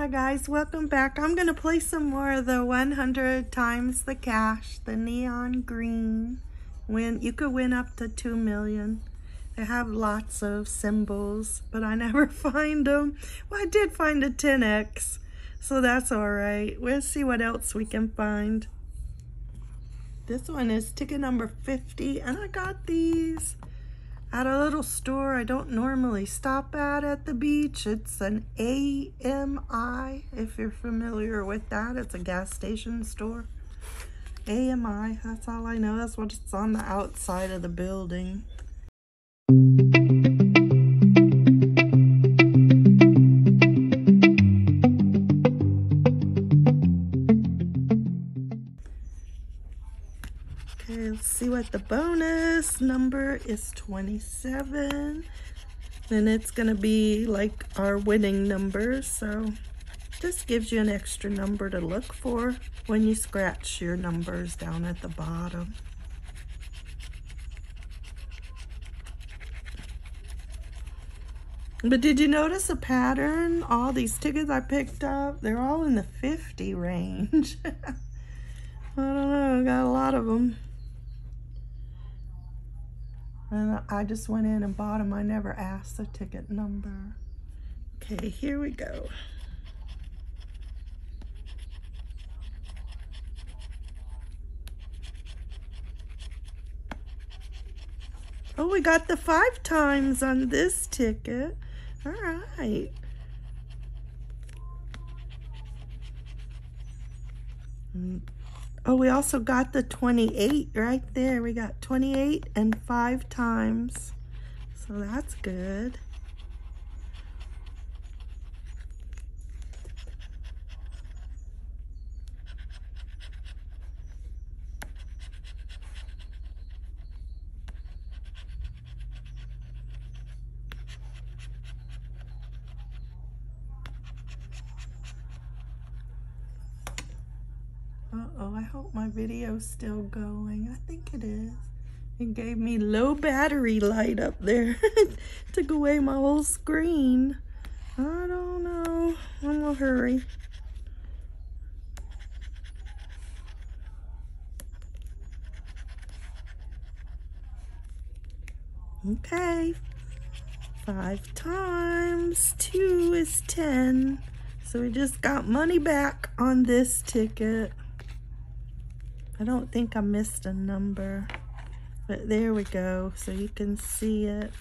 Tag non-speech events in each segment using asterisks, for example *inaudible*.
Hi guys, welcome back. I'm gonna play some more of the 100 times the cash, the neon green. Win, you could win up to 2 million. They have lots of symbols, but I *laughs* never find them. Well, I did find a 10X, so that's all right. We'll see what else we can find. This one is ticket number 50, and I got these at a little store I don't normally stop at at the beach. It's an AMI, if you're familiar with that. It's a gas station store. AMI, that's all I know. That's what it's on the outside of the building. Let's see what the bonus number is 27. Then it's gonna be like our winning number. So this gives you an extra number to look for when you scratch your numbers down at the bottom. But did you notice a pattern? All these tickets I picked up, they're all in the 50 range. *laughs* I don't know, I got a lot of them. And I just went in and bought them. I never asked the ticket number. Okay, here we go. Oh, we got the five times on this ticket. All right. Mm. Oh, we also got the 28 right there. We got 28 and five times. So that's good. Uh-oh, I hope my video's still going. I think it is. It gave me low battery light up there. *laughs* Took away my whole screen. I don't know. I'm gonna hurry. Okay. Five times two is 10. So we just got money back on this ticket. I don't think I missed a number, but there we go, so you can see it.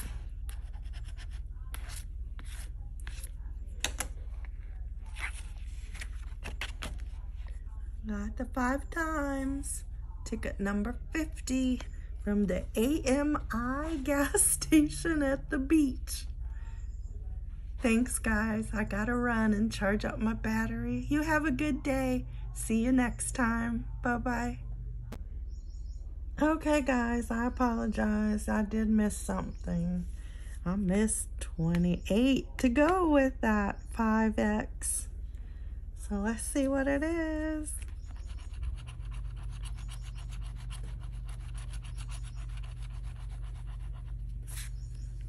Got the five times. Ticket number 50 from the AMI *laughs* gas station at the beach. Thanks, guys. I gotta run and charge up my battery. You have a good day. See you next time. Bye-bye. Okay, guys, I apologize. I did miss something. I missed 28 to go with that 5X. So let's see what it is.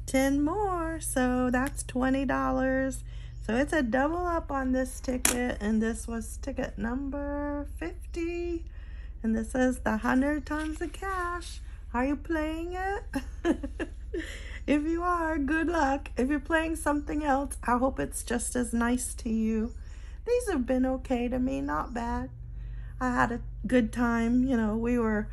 Ten more, so that's $20. So it's a double up on this ticket, and this was ticket number 50. And this says the 100 tons of cash. Are you playing it? *laughs* if you are, good luck. If you're playing something else, I hope it's just as nice to you. These have been okay to me, not bad. I had a good time. You know, we were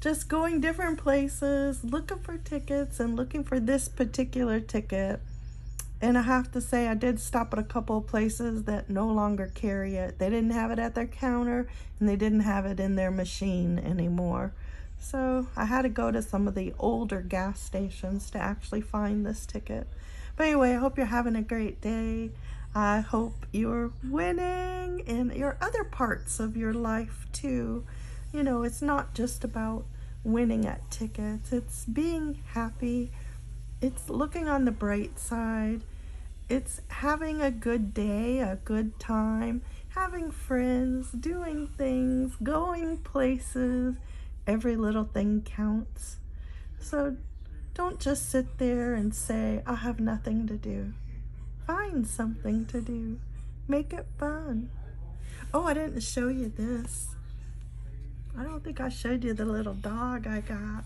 just going different places, looking for tickets and looking for this particular ticket. And I have to say, I did stop at a couple of places that no longer carry it. They didn't have it at their counter and they didn't have it in their machine anymore. So I had to go to some of the older gas stations to actually find this ticket. But anyway, I hope you're having a great day. I hope you're winning in your other parts of your life too. You know, it's not just about winning at tickets. It's being happy. It's looking on the bright side it's having a good day, a good time, having friends, doing things, going places. Every little thing counts. So don't just sit there and say, I have nothing to do. Find something to do. Make it fun. Oh, I didn't show you this. I don't think I showed you the little dog I got.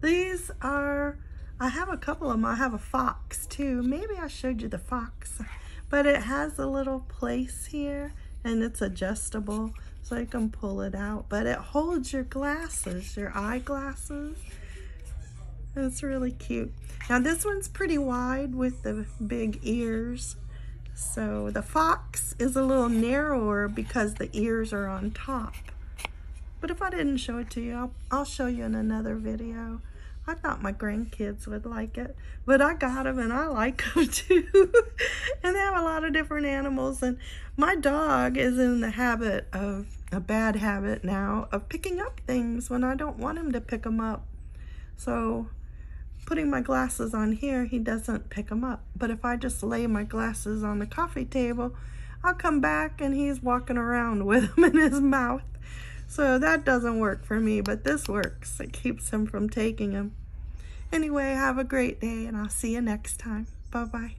These are, I have a couple of them. I have a fox too. Maybe I showed you the fox. But it has a little place here and it's adjustable so you can pull it out. But it holds your glasses, your eyeglasses. It's really cute. Now this one's pretty wide with the big ears. So the fox is a little narrower because the ears are on top. But if I didn't show it to you, I'll, I'll show you in another video. I thought my grandkids would like it, but I got them and I like them *laughs* too. and they have a lot of different animals. And my dog is in the habit of, a bad habit now, of picking up things when I don't want him to pick them up. So putting my glasses on here, he doesn't pick them up. But if I just lay my glasses on the coffee table, I'll come back and he's walking around *laughs* with them in his mouth. So that doesn't work for me, but this works. It keeps him from taking them. Anyway, have a great day and I'll see you next time. Bye-bye.